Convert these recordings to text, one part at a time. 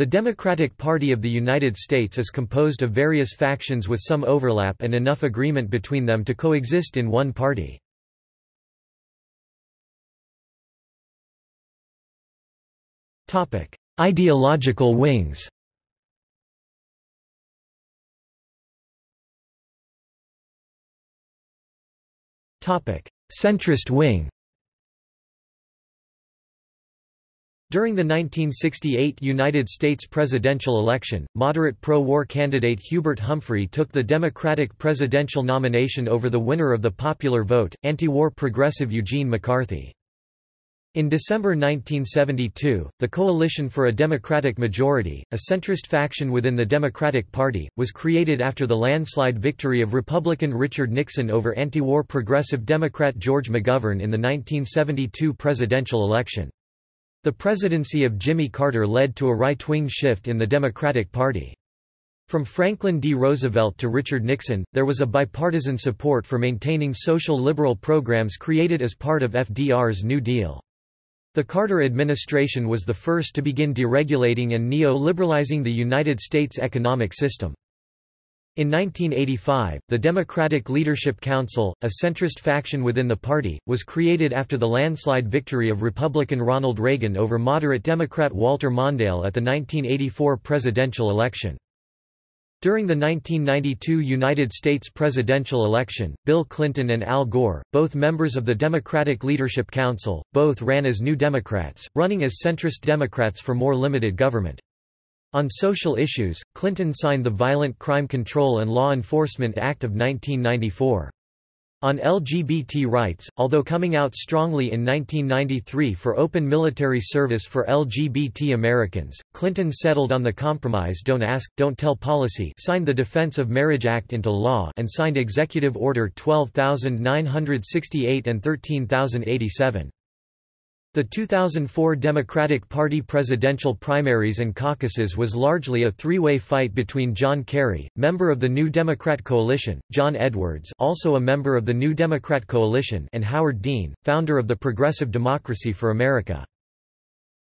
The Democratic Party of the United States is composed of various factions with some overlap and enough agreement between them to coexist in one party. Ideological wings Centrist wing During the 1968 United States presidential election, moderate pro-war candidate Hubert Humphrey took the Democratic presidential nomination over the winner of the popular vote, anti-war progressive Eugene McCarthy. In December 1972, the Coalition for a Democratic Majority, a centrist faction within the Democratic Party, was created after the landslide victory of Republican Richard Nixon over anti-war progressive Democrat George McGovern in the 1972 presidential election. The presidency of Jimmy Carter led to a right-wing shift in the Democratic Party. From Franklin D. Roosevelt to Richard Nixon, there was a bipartisan support for maintaining social liberal programs created as part of FDR's New Deal. The Carter administration was the first to begin deregulating and neo-liberalizing the United States economic system. In 1985, the Democratic Leadership Council, a centrist faction within the party, was created after the landslide victory of Republican Ronald Reagan over moderate Democrat Walter Mondale at the 1984 presidential election. During the 1992 United States presidential election, Bill Clinton and Al Gore, both members of the Democratic Leadership Council, both ran as New Democrats, running as centrist Democrats for more limited government. On social issues, Clinton signed the Violent Crime Control and Law Enforcement Act of 1994. On LGBT rights, although coming out strongly in 1993 for open military service for LGBT Americans, Clinton settled on the compromise Don't Ask, Don't Tell policy signed the Defense of Marriage Act into law and signed Executive Order 12968 and 13087. The 2004 Democratic Party presidential primaries and caucuses was largely a three-way fight between John Kerry, member of the New Democrat Coalition, John Edwards also a member of the New Democrat Coalition and Howard Dean, founder of the Progressive Democracy for America.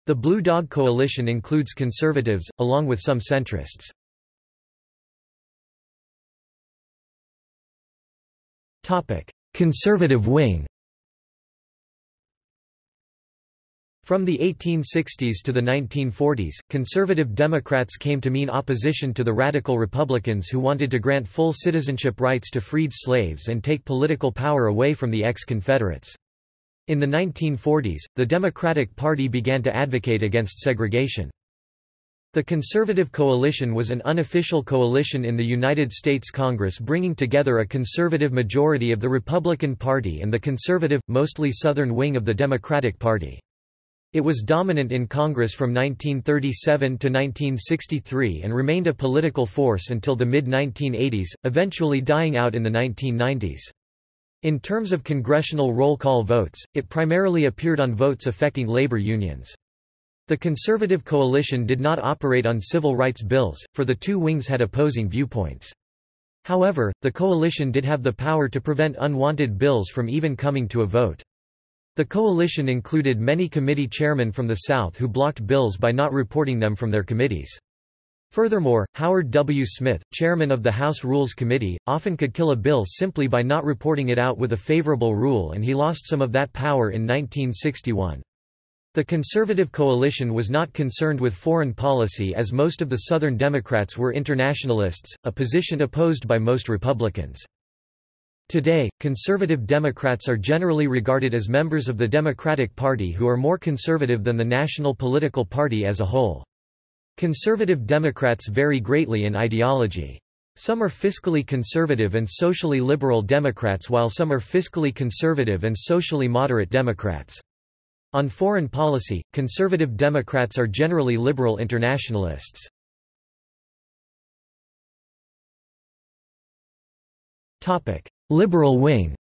The Blue Dog Coalition includes conservatives, along with some centrists. Conservative wing From the 1860s to the 1940s, conservative Democrats came to mean opposition to the radical Republicans who wanted to grant full citizenship rights to freed slaves and take political power away from the ex-Confederates. In the 1940s, the Democratic Party began to advocate against segregation. The Conservative Coalition was an unofficial coalition in the United States Congress bringing together a conservative majority of the Republican Party and the conservative, mostly Southern wing of the Democratic Party. It was dominant in Congress from 1937 to 1963 and remained a political force until the mid-1980s, eventually dying out in the 1990s. In terms of congressional roll call votes, it primarily appeared on votes affecting labor unions. The Conservative coalition did not operate on civil rights bills, for the two wings had opposing viewpoints. However, the coalition did have the power to prevent unwanted bills from even coming to a vote. The coalition included many committee chairmen from the South who blocked bills by not reporting them from their committees. Furthermore, Howard W. Smith, chairman of the House Rules Committee, often could kill a bill simply by not reporting it out with a favorable rule and he lost some of that power in 1961. The conservative coalition was not concerned with foreign policy as most of the Southern Democrats were internationalists, a position opposed by most Republicans. Today, conservative Democrats are generally regarded as members of the Democratic Party who are more conservative than the national political party as a whole. Conservative Democrats vary greatly in ideology. Some are fiscally conservative and socially liberal Democrats while some are fiscally conservative and socially moderate Democrats. On foreign policy, conservative Democrats are generally liberal internationalists. Topic: Liberal wing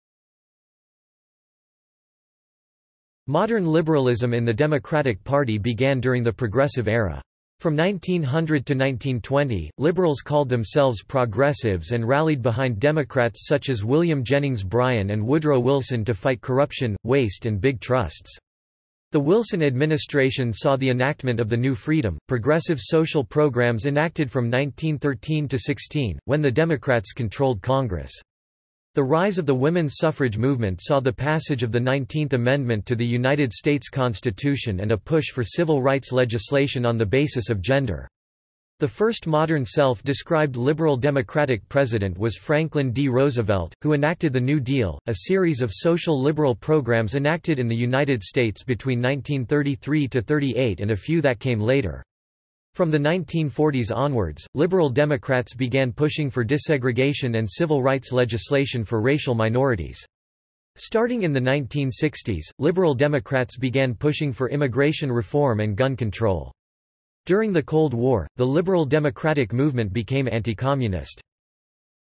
Modern liberalism in the Democratic Party began during the Progressive Era. From 1900 to 1920, liberals called themselves progressives and rallied behind Democrats such as William Jennings Bryan and Woodrow Wilson to fight corruption, waste and big trusts. The Wilson administration saw the enactment of the New Freedom, progressive social programs enacted from 1913 to 16, when the Democrats controlled Congress. The rise of the women's suffrage movement saw the passage of the 19th Amendment to the United States Constitution and a push for civil rights legislation on the basis of gender. The first modern self-described liberal democratic president was Franklin D. Roosevelt, who enacted the New Deal, a series of social liberal programs enacted in the United States between 1933–38 and a few that came later. From the 1940s onwards, liberal Democrats began pushing for desegregation and civil rights legislation for racial minorities. Starting in the 1960s, liberal Democrats began pushing for immigration reform and gun control. During the Cold War, the liberal democratic movement became anti-communist.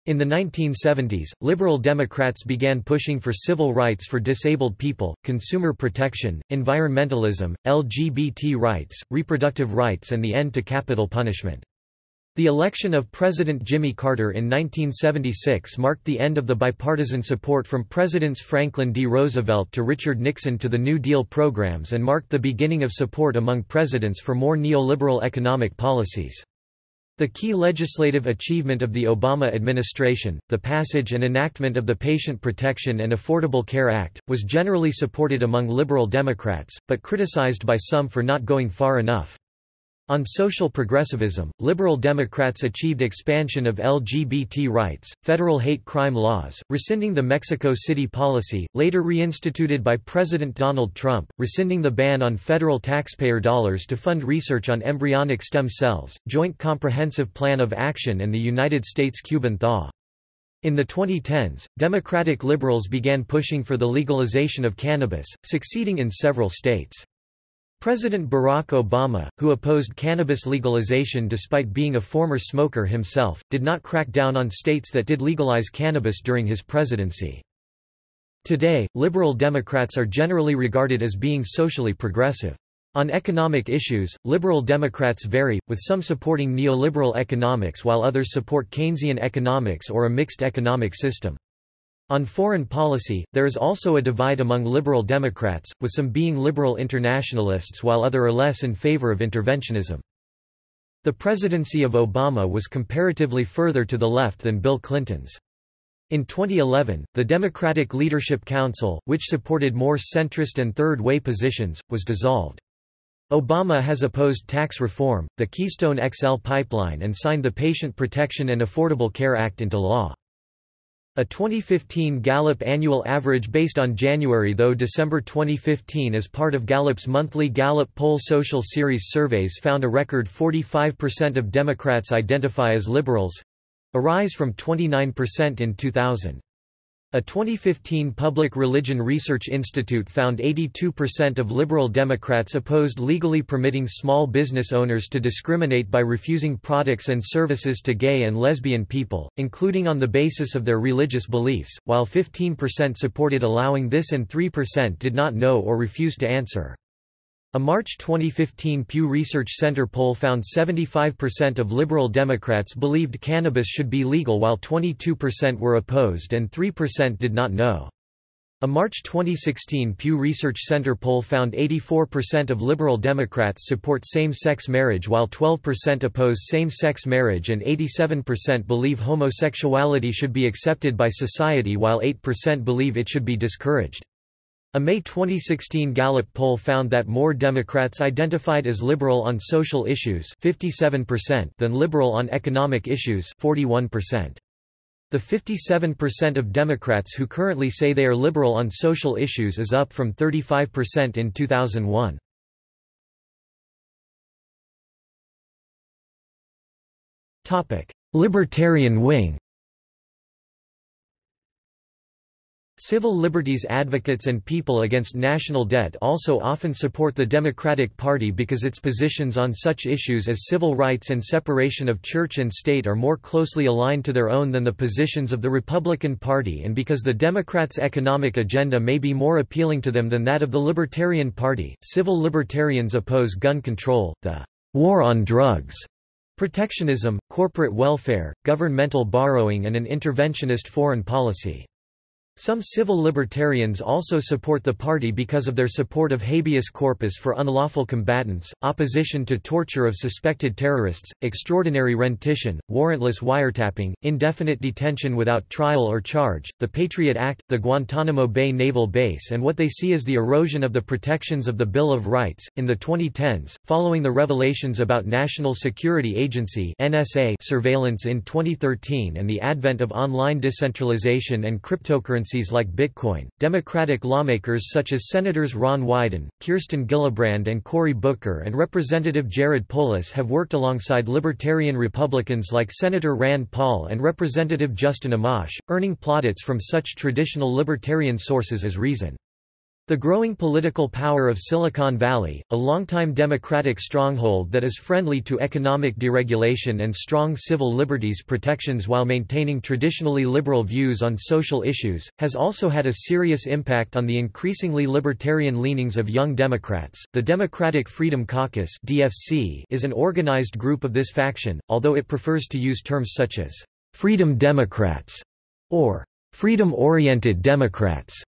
In the 1970s, Liberal Democrats began pushing for civil rights for disabled people, consumer protection, environmentalism, LGBT rights, reproductive rights and the end to capital punishment. The election of President Jimmy Carter in 1976 marked the end of the bipartisan support from Presidents Franklin D. Roosevelt to Richard Nixon to the New Deal programs and marked the beginning of support among presidents for more neoliberal economic policies. The key legislative achievement of the Obama administration, the passage and enactment of the Patient Protection and Affordable Care Act, was generally supported among liberal Democrats, but criticized by some for not going far enough. On social progressivism, liberal Democrats achieved expansion of LGBT rights, federal hate crime laws, rescinding the Mexico City policy, later reinstituted by President Donald Trump, rescinding the ban on federal taxpayer dollars to fund research on embryonic stem cells, Joint Comprehensive Plan of Action and the United States-Cuban Thaw. In the 2010s, Democratic liberals began pushing for the legalization of cannabis, succeeding in several states. President Barack Obama, who opposed cannabis legalization despite being a former smoker himself, did not crack down on states that did legalize cannabis during his presidency. Today, liberal Democrats are generally regarded as being socially progressive. On economic issues, liberal Democrats vary, with some supporting neoliberal economics while others support Keynesian economics or a mixed economic system. On foreign policy, there is also a divide among liberal Democrats, with some being liberal internationalists while other are less in favor of interventionism. The presidency of Obama was comparatively further to the left than Bill Clinton's. In 2011, the Democratic Leadership Council, which supported more centrist and third-way positions, was dissolved. Obama has opposed tax reform, the Keystone XL pipeline and signed the Patient Protection and Affordable Care Act into law. A 2015 Gallup annual average based on January though December 2015 as part of Gallup's monthly Gallup Poll Social Series surveys found a record 45% of Democrats identify as liberals—a rise from 29% in 2000. A 2015 Public Religion Research Institute found 82% of liberal Democrats opposed legally permitting small business owners to discriminate by refusing products and services to gay and lesbian people, including on the basis of their religious beliefs, while 15% supported allowing this and 3% did not know or refused to answer. A March 2015 Pew Research Center poll found 75% of liberal Democrats believed cannabis should be legal while 22% were opposed and 3% did not know. A March 2016 Pew Research Center poll found 84% of liberal Democrats support same-sex marriage while 12% oppose same-sex marriage and 87% believe homosexuality should be accepted by society while 8% believe it should be discouraged. A May 2016 Gallup poll found that more Democrats identified as liberal on social issues 57% than liberal on economic issues 41%. The 57% of Democrats who currently say they are liberal on social issues is up from 35% in 2001. Libertarian wing Civil liberties advocates and people against national debt also often support the Democratic Party because its positions on such issues as civil rights and separation of church and state are more closely aligned to their own than the positions of the Republican Party and because the Democrats' economic agenda may be more appealing to them than that of the Libertarian Party. Civil libertarians oppose gun control, the war on drugs, protectionism, corporate welfare, governmental borrowing and an interventionist foreign policy. Some civil libertarians also support the party because of their support of habeas corpus for unlawful combatants, opposition to torture of suspected terrorists, extraordinary rendition, warrantless wiretapping, indefinite detention without trial or charge, the Patriot Act, the Guantanamo Bay Naval Base, and what they see as the erosion of the protections of the Bill of Rights. In the 2010s, following the revelations about National Security Agency (NSA) surveillance in 2013 and the advent of online decentralization and cryptocurrency cryptocurrencies like Bitcoin. Democratic lawmakers such as Senators Ron Wyden, Kirsten Gillibrand, and Cory Booker and Representative Jared Polis have worked alongside libertarian Republicans like Senator Rand Paul and Representative Justin Amash, earning plaudits from such traditional libertarian sources as Reason. The growing political power of Silicon Valley, a longtime Democratic stronghold that is friendly to economic deregulation and strong civil liberties protections while maintaining traditionally liberal views on social issues, has also had a serious impact on the increasingly libertarian leanings of young Democrats. The Democratic Freedom Caucus (DFC) is an organized group of this faction, although it prefers to use terms such as Freedom Democrats or Freedom-oriented Democrats.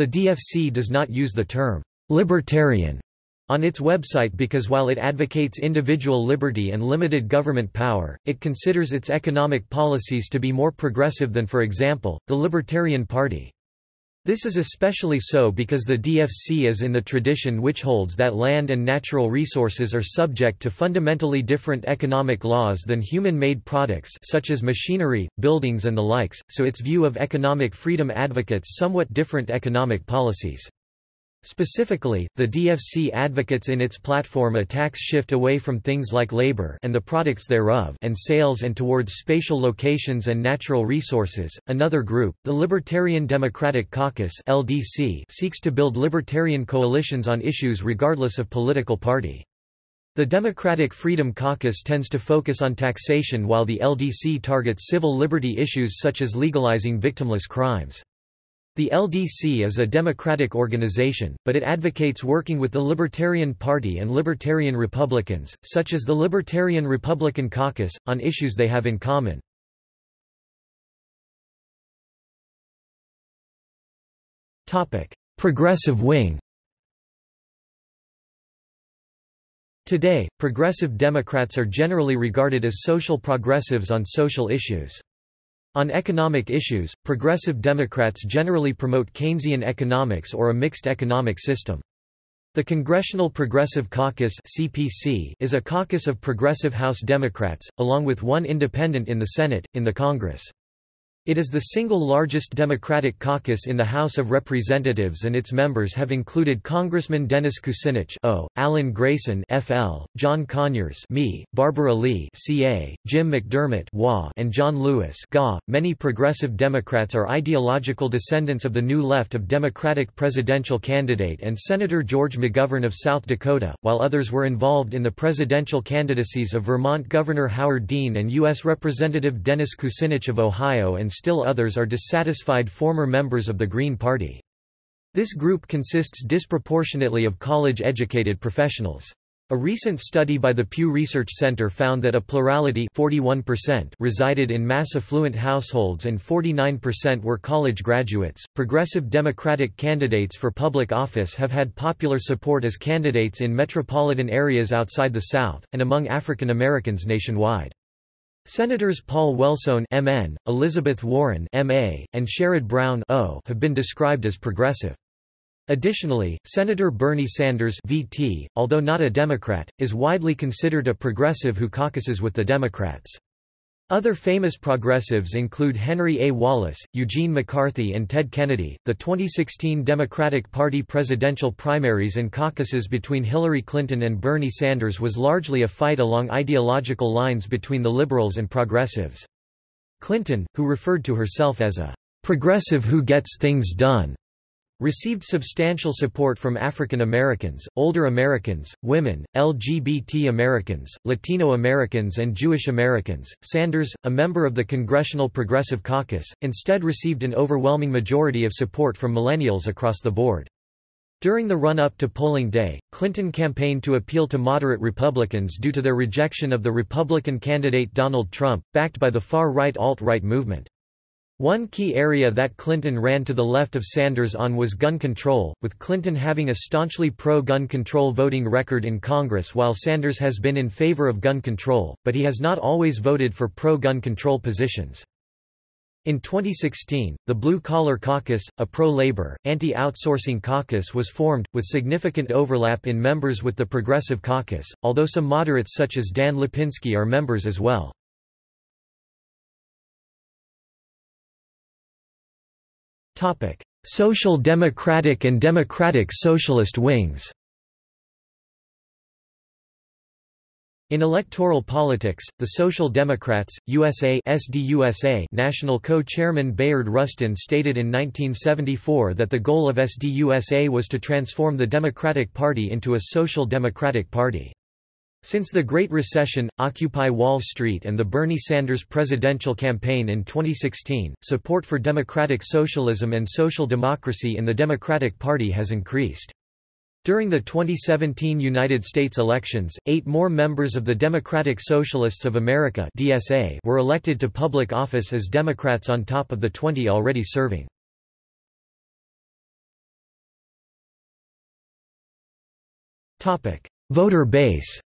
The DFC does not use the term libertarian on its website because while it advocates individual liberty and limited government power, it considers its economic policies to be more progressive than for example, the Libertarian Party. This is especially so because the DFC is in the tradition which holds that land and natural resources are subject to fundamentally different economic laws than human-made products such as machinery, buildings and the likes, so its view of economic freedom advocates somewhat different economic policies. Specifically, the DFC advocates in its platform a tax shift away from things like labor and the products thereof and sales and towards spatial locations and natural resources. Another group, the Libertarian Democratic Caucus (LDC), seeks to build libertarian coalitions on issues regardless of political party. The Democratic Freedom Caucus tends to focus on taxation while the LDC targets civil liberty issues such as legalizing victimless crimes. The LDC is a democratic organization, but it advocates working with the Libertarian Party and Libertarian Republicans, such as the Libertarian Republican Caucus, on issues they have in common. Progressive wing Today, progressive Democrats are generally regarded as social progressives on social issues. On economic issues, progressive Democrats generally promote Keynesian economics or a mixed economic system. The Congressional Progressive Caucus (CPC) is a caucus of progressive House Democrats, along with one independent in the Senate, in the Congress. It is the single largest Democratic caucus in the House of Representatives and its members have included Congressman Dennis Kucinich o, Alan Grayson FL, John Conyers me, Barbara Lee CA, Jim McDermott WA, and John Lewis GA. .Many progressive Democrats are ideological descendants of the New Left of Democratic presidential candidate and Senator George McGovern of South Dakota, while others were involved in the presidential candidacies of Vermont Governor Howard Dean and U.S. Representative Dennis Kucinich of Ohio and still others are dissatisfied former members of the Green Party. This group consists disproportionately of college-educated professionals. A recent study by the Pew Research Center found that a plurality 41% resided in mass affluent households and 49% were college graduates. Progressive Democratic candidates for public office have had popular support as candidates in metropolitan areas outside the South, and among African Americans nationwide. Senators Paul Wellstone MN, Elizabeth Warren MA, and Sherrod Brown O have been described as progressive. Additionally, Senator Bernie Sanders VT, although not a Democrat, is widely considered a progressive who caucuses with the Democrats. Other famous progressives include Henry A. Wallace, Eugene McCarthy, and Ted Kennedy. The 2016 Democratic Party presidential primaries and caucuses between Hillary Clinton and Bernie Sanders was largely a fight along ideological lines between the liberals and progressives. Clinton, who referred to herself as a progressive who gets things done, Received substantial support from African Americans, older Americans, women, LGBT Americans, Latino Americans, and Jewish Americans. Sanders, a member of the Congressional Progressive Caucus, instead received an overwhelming majority of support from millennials across the board. During the run-up to polling day, Clinton campaigned to appeal to moderate Republicans due to their rejection of the Republican candidate Donald Trump, backed by the far-right alt-right movement. One key area that Clinton ran to the left of Sanders on was gun control, with Clinton having a staunchly pro-gun control voting record in Congress while Sanders has been in favor of gun control, but he has not always voted for pro-gun control positions. In 2016, the Blue Collar Caucus, a pro-labor, anti-outsourcing caucus was formed, with significant overlap in members with the Progressive Caucus, although some moderates such as Dan Lipinski are members as well. Social Democratic and Democratic Socialist wings In electoral politics, the Social Democrats, USA SDUSA National co-chairman Bayard Rustin stated in 1974 that the goal of SDUSA was to transform the Democratic Party into a social democratic party. Since the Great Recession, Occupy Wall Street and the Bernie Sanders presidential campaign in 2016, support for democratic socialism and social democracy in the Democratic Party has increased. During the 2017 United States elections, eight more members of the Democratic Socialists of America DSA were elected to public office as Democrats on top of the 20 already serving. Voter base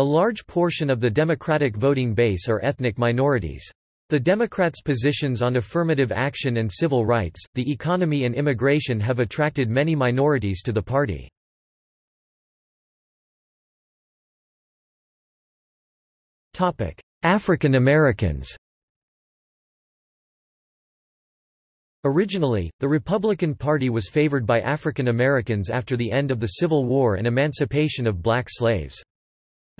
A large portion of the Democratic voting base are ethnic minorities. The Democrats' positions on affirmative action and civil rights, the economy and immigration have attracted many minorities to the party. African Americans Originally, the Republican Party was favored by African Americans after the end of the Civil War and emancipation of black slaves.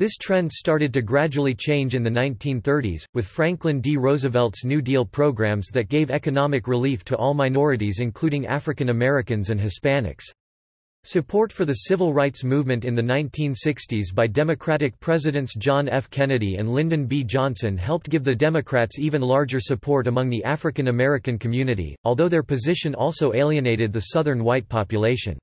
This trend started to gradually change in the 1930s, with Franklin D. Roosevelt's New Deal programs that gave economic relief to all minorities including African Americans and Hispanics. Support for the civil rights movement in the 1960s by Democratic Presidents John F. Kennedy and Lyndon B. Johnson helped give the Democrats even larger support among the African American community, although their position also alienated the Southern white population.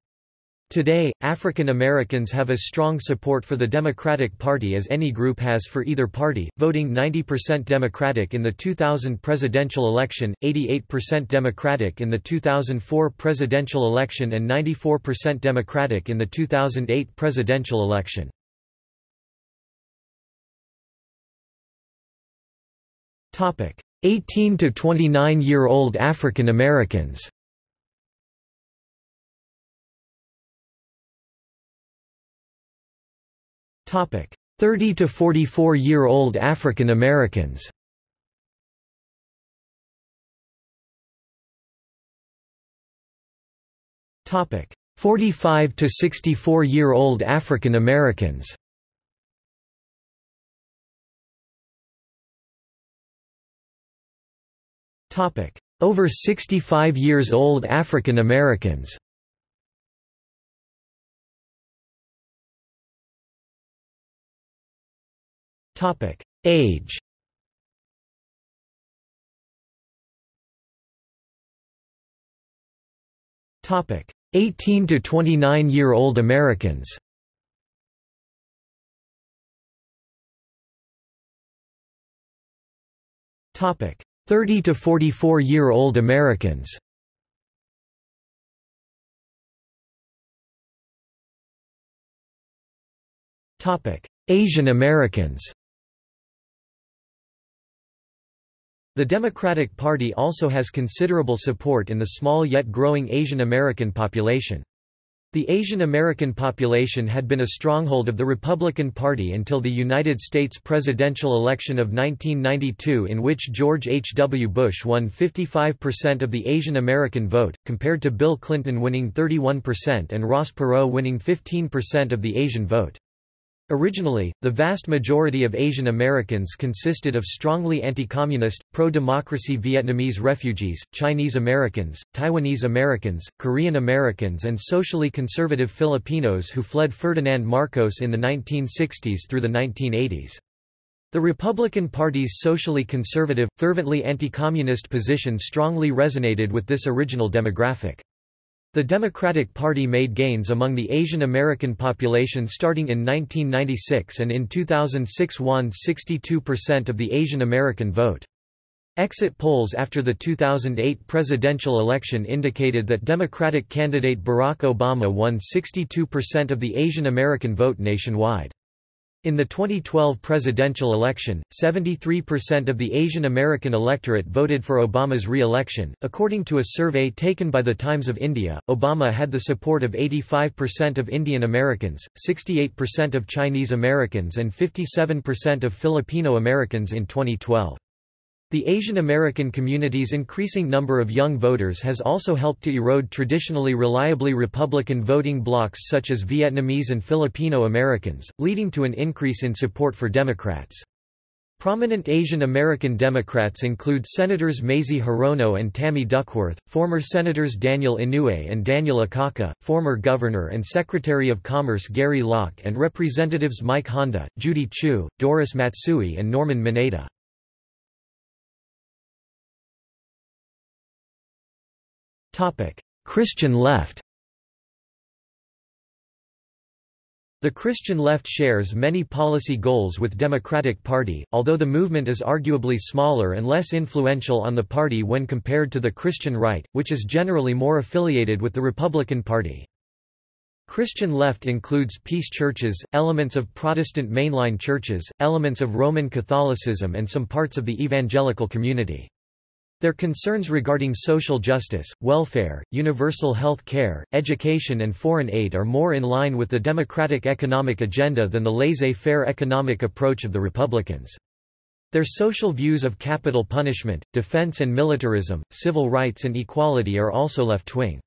Today, African Americans have as strong support for the Democratic Party as any group has for either party, voting 90% Democratic in the 2000 presidential election, 88% Democratic in the 2004 presidential election and 94% Democratic in the 2008 presidential election. Topic: 18 to 29-year-old African Americans. Topic: 30 to 44 year old African Americans. Topic: 45 to 64 year old African Americans. Topic: Over 65 years old African Americans. Topic: Age. Topic: 18 to 29 year old Americans. Topic: 30 to 44 year old Americans. Topic: Asian Americans. The Democratic Party also has considerable support in the small yet growing Asian American population. The Asian American population had been a stronghold of the Republican Party until the United States presidential election of 1992 in which George H. W. Bush won 55% of the Asian American vote, compared to Bill Clinton winning 31% and Ross Perot winning 15% of the Asian vote. Originally, the vast majority of Asian Americans consisted of strongly anti-communist, pro-democracy Vietnamese refugees, Chinese Americans, Taiwanese Americans, Korean Americans and socially conservative Filipinos who fled Ferdinand Marcos in the 1960s through the 1980s. The Republican Party's socially conservative, fervently anti-communist position strongly resonated with this original demographic. The Democratic Party made gains among the Asian American population starting in 1996 and in 2006 won 62% of the Asian American vote. Exit polls after the 2008 presidential election indicated that Democratic candidate Barack Obama won 62% of the Asian American vote nationwide. In the 2012 presidential election, 73% of the Asian American electorate voted for Obama's re-election. According to a survey taken by the Times of India, Obama had the support of 85% of Indian Americans, 68% of Chinese Americans and 57% of Filipino Americans in 2012. The Asian American community's increasing number of young voters has also helped to erode traditionally reliably Republican voting blocs such as Vietnamese and Filipino Americans, leading to an increase in support for Democrats. Prominent Asian American Democrats include Senators Mazie Hirono and Tammy Duckworth, former Senators Daniel Inouye and Daniel Akaka, former Governor and Secretary of Commerce Gary Locke and Representatives Mike Honda, Judy Chu, Doris Matsui and Norman Mineta. Christian left The Christian left shares many policy goals with Democratic Party, although the movement is arguably smaller and less influential on the party when compared to the Christian right, which is generally more affiliated with the Republican Party. Christian left includes peace churches, elements of Protestant mainline churches, elements of Roman Catholicism and some parts of the evangelical community. Their concerns regarding social justice, welfare, universal health care, education and foreign aid are more in line with the democratic economic agenda than the laissez-faire economic approach of the Republicans. Their social views of capital punishment, defense and militarism, civil rights and equality are also left-wing.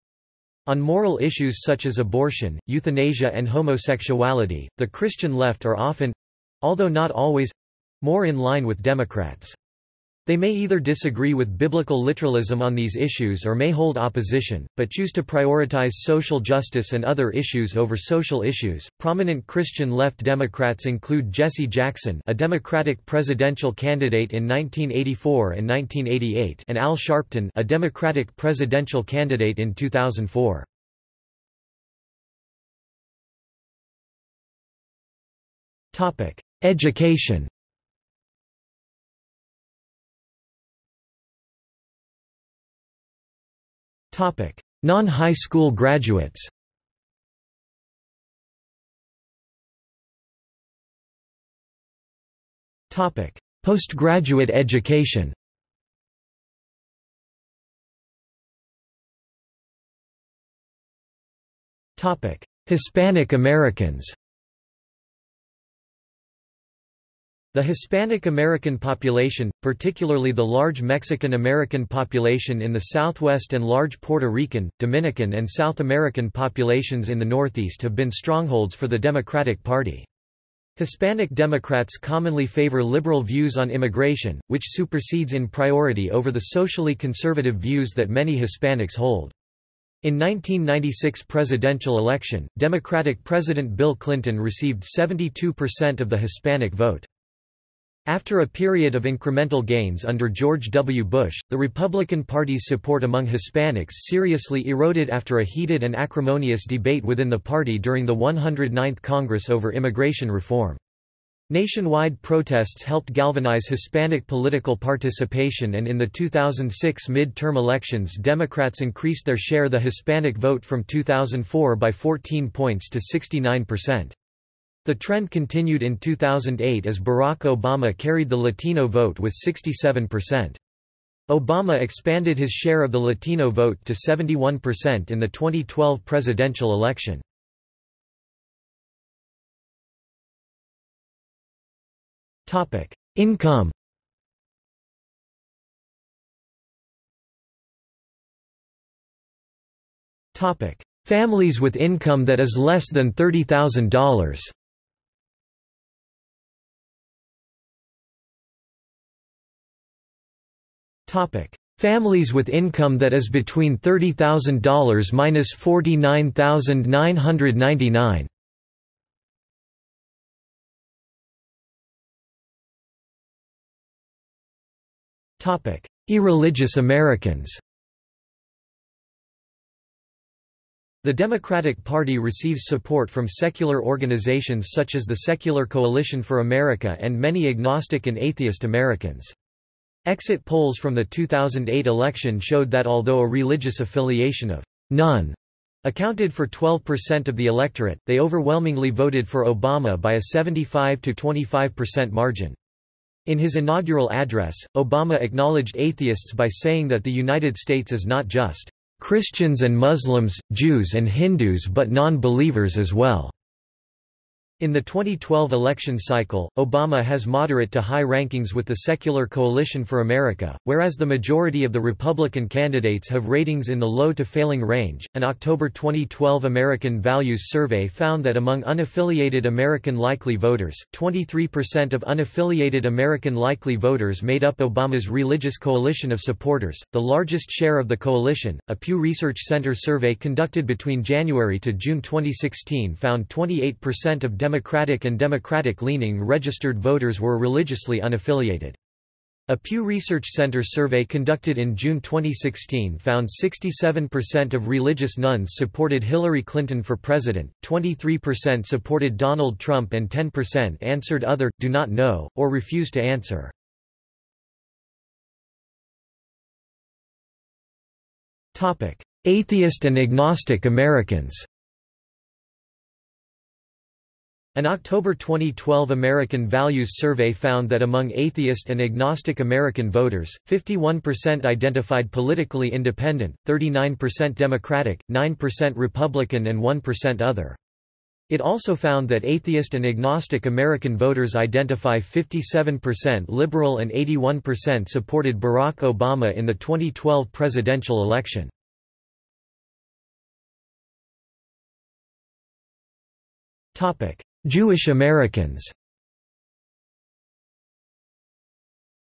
On moral issues such as abortion, euthanasia and homosexuality, the Christian left are often—although not always—more in line with Democrats. They may either disagree with biblical literalism on these issues or may hold opposition, but choose to prioritize social justice and other issues over social issues. Prominent Christian left Democrats include Jesse Jackson, a Democratic presidential candidate in 1984 and 1988, and Al Sharpton, a Democratic presidential candidate in 2004. Topic: Education Non-high school graduates. Postgraduate education. Hispanic Americans The Hispanic American population, particularly the large Mexican American population in the southwest and large Puerto Rican, Dominican and South American populations in the northeast have been strongholds for the Democratic Party. Hispanic Democrats commonly favor liberal views on immigration, which supersedes in priority over the socially conservative views that many Hispanics hold. In 1996 presidential election, Democratic President Bill Clinton received 72% of the Hispanic vote. After a period of incremental gains under George W. Bush, the Republican Party's support among Hispanics seriously eroded after a heated and acrimonious debate within the party during the 109th Congress over immigration reform. Nationwide protests helped galvanize Hispanic political participation and in the 2006 mid-term elections Democrats increased their share of the Hispanic vote from 2004 by 14 points to 69%. The trend continued in 2008 as Barack Obama carried the Latino vote with 67%. Obama expanded his share of the Latino vote to 71% in the 2012 presidential election. Income Families with income that is less than $30,000 Families with income that is between $30,000 minus $49,999 Topic: Irreligious Americans. The Democratic Party receives support from secular organizations such as the Secular Coalition for America and many agnostic and atheist Americans. Exit polls from the 2008 election showed that although a religious affiliation of none accounted for 12% of the electorate, they overwhelmingly voted for Obama by a 75 to 25% margin. In his inaugural address, Obama acknowledged atheists by saying that the United States is not just Christians and Muslims, Jews and Hindus but non-believers as well. In the 2012 election cycle, Obama has moderate to high rankings with the Secular Coalition for America, whereas the majority of the Republican candidates have ratings in the low to failing range. An October 2012 American Values Survey found that among unaffiliated American likely voters, 23% of unaffiliated American likely voters made up Obama's religious coalition of supporters, the largest share of the coalition. A Pew Research Center survey conducted between January to June 2016 found 28% of Democratic and Democratic-leaning registered voters were religiously unaffiliated. A Pew Research Center survey conducted in June 2016 found 67% of religious nones supported Hillary Clinton for president, 23% supported Donald Trump and 10% answered other, do not know, or refuse to answer. Atheist and agnostic Americans An October 2012 American Values Survey found that among atheist and agnostic American voters, 51% identified politically independent, 39% Democratic, 9% Republican and 1% other. It also found that atheist and agnostic American voters identify 57% liberal and 81% supported Barack Obama in the 2012 presidential election. Topic: Jewish Americans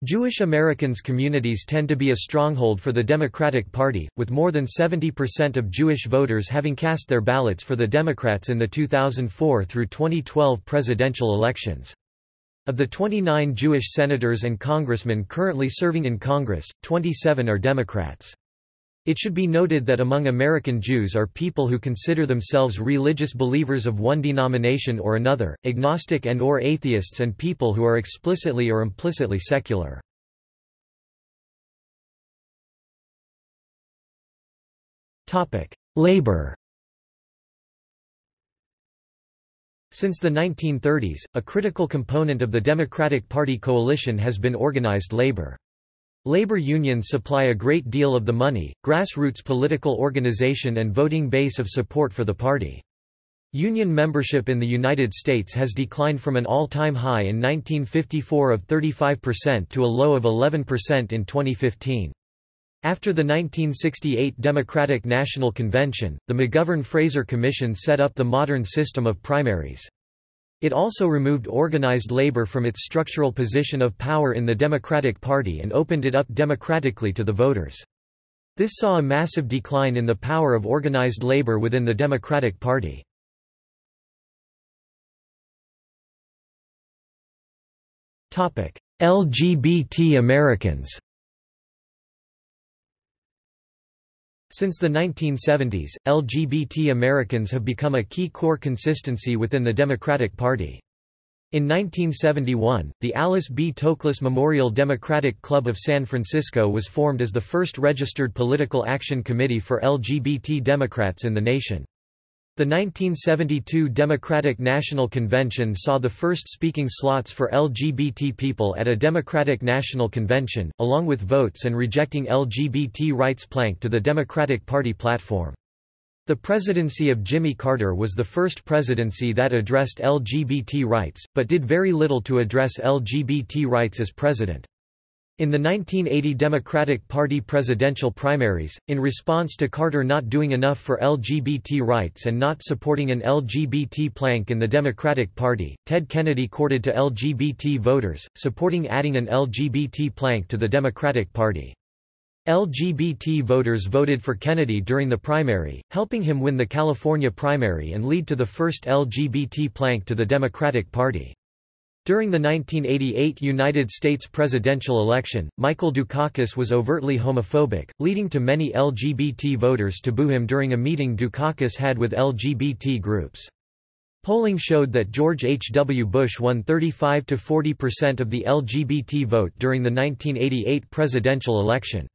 Jewish Americans communities tend to be a stronghold for the Democratic Party, with more than 70% of Jewish voters having cast their ballots for the Democrats in the 2004 through 2012 presidential elections. Of the 29 Jewish senators and congressmen currently serving in Congress, 27 are Democrats. It should be noted that among American Jews are people who consider themselves religious believers of one denomination or another, agnostic and or atheists and people who are explicitly or implicitly secular. Labor Since the 1930s, a critical component of the Democratic Party coalition has been organized labor. Labor unions supply a great deal of the money, grassroots political organization and voting base of support for the party. Union membership in the United States has declined from an all-time high in 1954 of 35% to a low of 11% in 2015. After the 1968 Democratic National Convention, the McGovern-Fraser Commission set up the modern system of primaries. It also removed organized labor from its structural position of power in the Democratic Party and opened it up democratically to the voters. This saw a massive decline in the power of organized labor within the Democratic Party. LGBT Americans Since the 1970s, LGBT Americans have become a key core consistency within the Democratic Party. In 1971, the Alice B. Toklas Memorial Democratic Club of San Francisco was formed as the first registered political action committee for LGBT Democrats in the nation. The 1972 Democratic National Convention saw the first speaking slots for LGBT people at a Democratic National Convention, along with votes and rejecting LGBT rights plank to the Democratic Party platform. The presidency of Jimmy Carter was the first presidency that addressed LGBT rights, but did very little to address LGBT rights as president. In the 1980 Democratic Party presidential primaries, in response to Carter not doing enough for LGBT rights and not supporting an LGBT plank in the Democratic Party, Ted Kennedy courted to LGBT voters, supporting adding an LGBT plank to the Democratic Party. LGBT voters voted for Kennedy during the primary, helping him win the California primary and lead to the first LGBT plank to the Democratic Party. During the 1988 United States presidential election, Michael Dukakis was overtly homophobic, leading to many LGBT voters to boo him during a meeting Dukakis had with LGBT groups. Polling showed that George H. W. Bush won 35 to 40 percent of the LGBT vote during the 1988 presidential election.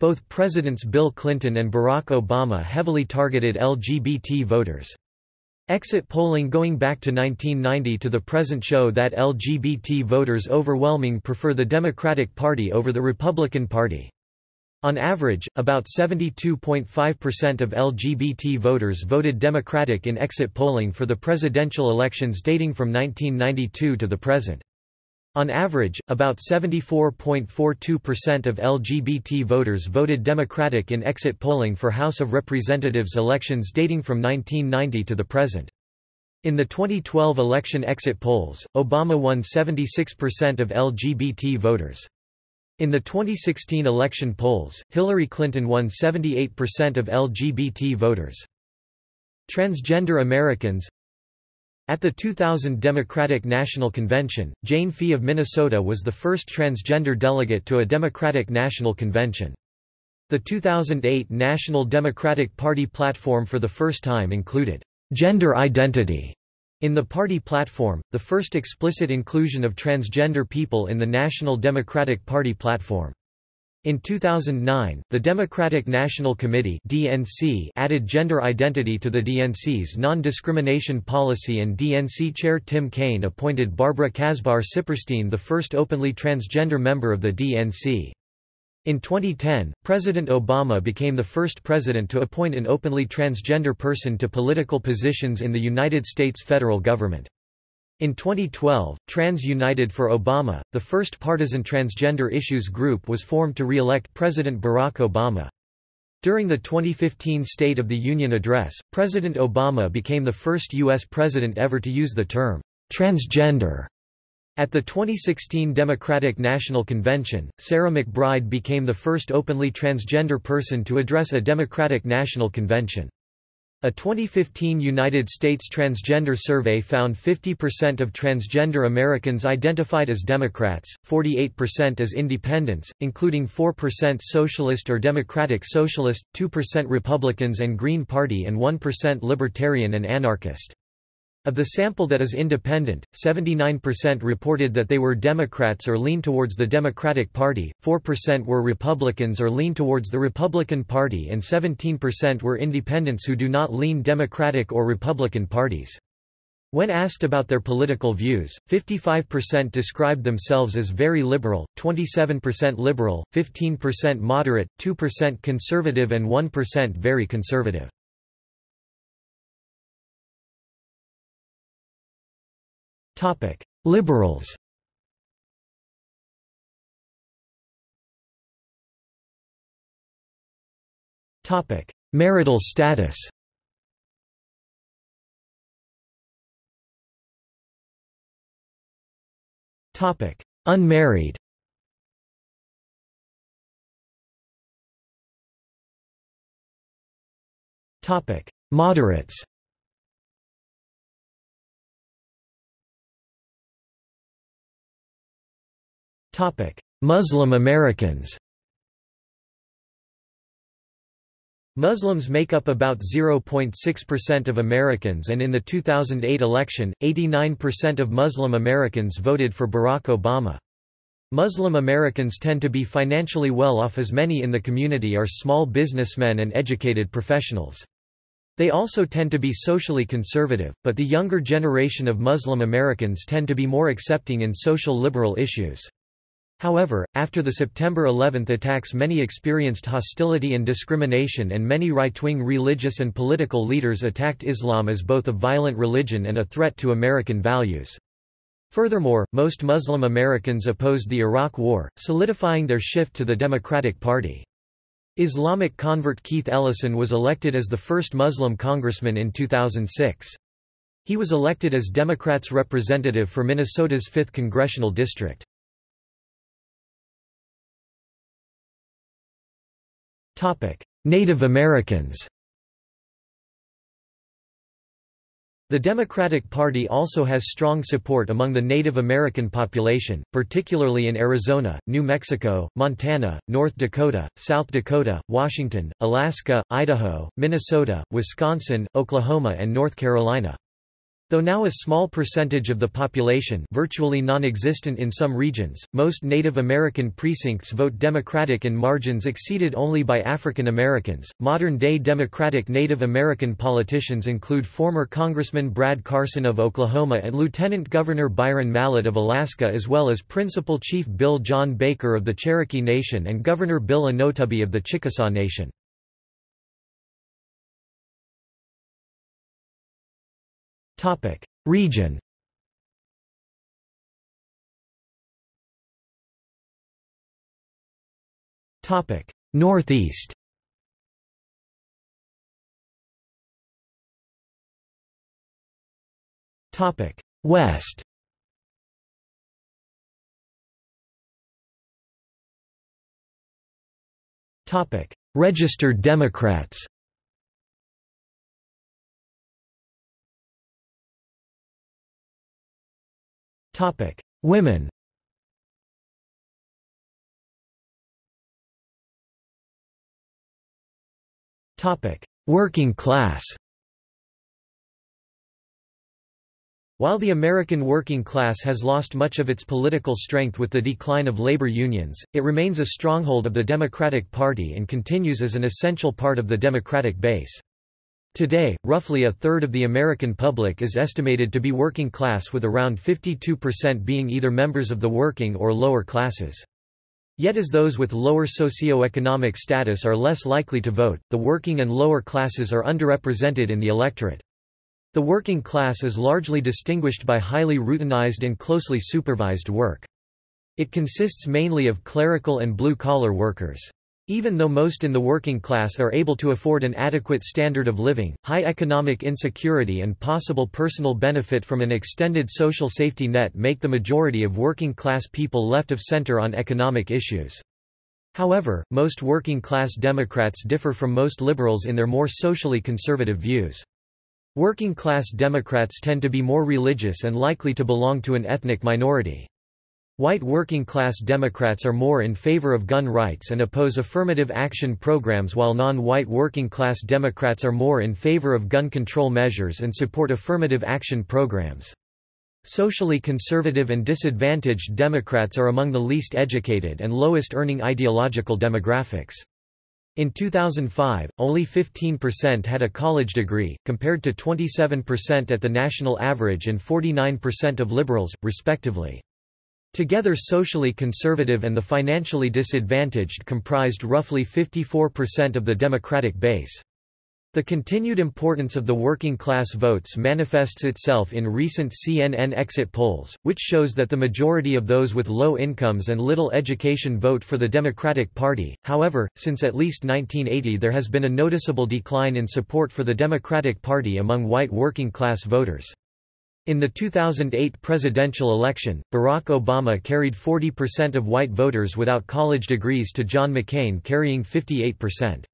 Both Presidents Bill Clinton and Barack Obama heavily targeted LGBT voters. Exit polling going back to 1990 to the present show that LGBT voters overwhelming prefer the Democratic Party over the Republican Party. On average, about 72.5% of LGBT voters voted Democratic in exit polling for the presidential elections dating from 1992 to the present. On average, about 74.42% of LGBT voters voted Democratic in exit polling for House of Representatives elections dating from 1990 to the present. In the 2012 election exit polls, Obama won 76% of LGBT voters. In the 2016 election polls, Hillary Clinton won 78% of LGBT voters. Transgender Americans at the 2000 Democratic National Convention, Jane Fee of Minnesota was the first transgender delegate to a Democratic National Convention. The 2008 National Democratic Party platform for the first time included gender identity in the party platform, the first explicit inclusion of transgender people in the National Democratic Party platform. In 2009, the Democratic National Committee (DNC) added gender identity to the DNC's non-discrimination policy and DNC chair Tim Kaine appointed Barbara Casbar Siperstein the first openly transgender member of the DNC. In 2010, President Obama became the first president to appoint an openly transgender person to political positions in the United States federal government. In 2012, Trans United for Obama, the first partisan transgender issues group was formed to re-elect President Barack Obama. During the 2015 State of the Union address, President Obama became the first U.S. president ever to use the term, transgender. At the 2016 Democratic National Convention, Sarah McBride became the first openly transgender person to address a Democratic National Convention. A 2015 United States transgender survey found 50% of transgender Americans identified as Democrats, 48% as independents, including 4% Socialist or Democratic Socialist, 2% Republicans and Green Party and 1% Libertarian and Anarchist. Of the sample that is independent, 79% reported that they were Democrats or lean towards the Democratic Party, 4% were Republicans or lean towards the Republican Party and 17% were independents who do not lean Democratic or Republican parties. When asked about their political views, 55% described themselves as very liberal, 27% liberal, 15% moderate, 2% conservative and 1% very conservative. Topic: Liberals. Topic: Marital status. Topic: Unmarried. Topic: Moderates. Muslim Americans Muslims make up about 0.6% of Americans and in the 2008 election, 89% of Muslim Americans voted for Barack Obama. Muslim Americans tend to be financially well off as many in the community are small businessmen and educated professionals. They also tend to be socially conservative, but the younger generation of Muslim Americans tend to be more accepting in social liberal issues. However, after the September 11 attacks many experienced hostility and discrimination and many right-wing religious and political leaders attacked Islam as both a violent religion and a threat to American values. Furthermore, most Muslim Americans opposed the Iraq War, solidifying their shift to the Democratic Party. Islamic convert Keith Ellison was elected as the first Muslim congressman in 2006. He was elected as Democrats' representative for Minnesota's 5th congressional district. Native Americans The Democratic Party also has strong support among the Native American population, particularly in Arizona, New Mexico, Montana, North Dakota, South Dakota, Washington, Alaska, Idaho, Minnesota, Wisconsin, Oklahoma and North Carolina. Though now a small percentage of the population virtually non-existent in some regions, most Native American precincts vote Democratic in margins exceeded only by African Americans. Modern-day Democratic Native American politicians include former Congressman Brad Carson of Oklahoma and Lieutenant Governor Byron Mallott of Alaska as well as Principal Chief Bill John Baker of the Cherokee Nation and Governor Bill Anoatubby of the Chickasaw Nation. Topic: Region. Topic: Northeast. Topic: West. Topic: Registered Democrats. Topic: Women. Topic: Working class. While the American working class has lost much of its political strength with the decline of labor unions, it remains a stronghold of the Democratic Party and continues as an essential part of the Democratic base. Today, roughly a third of the American public is estimated to be working class with around 52% being either members of the working or lower classes. Yet as those with lower socio-economic status are less likely to vote, the working and lower classes are underrepresented in the electorate. The working class is largely distinguished by highly routinized and closely supervised work. It consists mainly of clerical and blue-collar workers. Even though most in the working class are able to afford an adequate standard of living, high economic insecurity and possible personal benefit from an extended social safety net make the majority of working class people left of center on economic issues. However, most working class Democrats differ from most liberals in their more socially conservative views. Working class Democrats tend to be more religious and likely to belong to an ethnic minority. White working-class Democrats are more in favor of gun rights and oppose affirmative action programs while non-white working-class Democrats are more in favor of gun control measures and support affirmative action programs. Socially conservative and disadvantaged Democrats are among the least educated and lowest earning ideological demographics. In 2005, only 15% had a college degree, compared to 27% at the national average and 49% of liberals, respectively. Together socially conservative and the financially disadvantaged comprised roughly 54% of the Democratic base. The continued importance of the working class votes manifests itself in recent CNN exit polls, which shows that the majority of those with low incomes and little education vote for the Democratic Party. However, since at least 1980 there has been a noticeable decline in support for the Democratic Party among white working class voters. In the 2008 presidential election, Barack Obama carried 40% of white voters without college degrees to John McCain carrying 58%.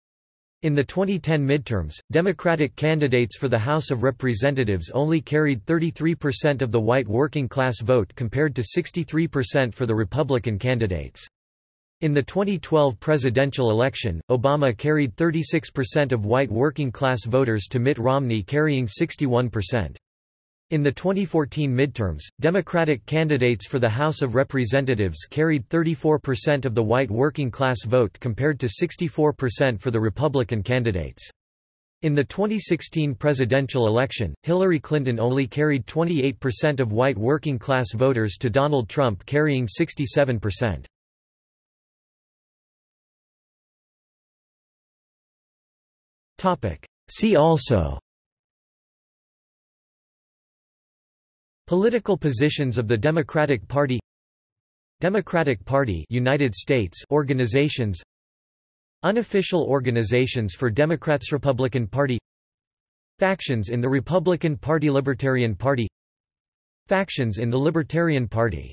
In the 2010 midterms, Democratic candidates for the House of Representatives only carried 33% of the white working-class vote compared to 63% for the Republican candidates. In the 2012 presidential election, Obama carried 36% of white working-class voters to Mitt Romney carrying 61%. In the 2014 midterms, Democratic candidates for the House of Representatives carried 34% of the white working-class vote compared to 64% for the Republican candidates. In the 2016 presidential election, Hillary Clinton only carried 28% of white working-class voters to Donald Trump carrying 67%. See also Political positions of the Democratic Party Democratic Party United States organizations Unofficial organizations for Democrats Republican Party Factions in the Republican Party Libertarian Party Factions in the Libertarian Party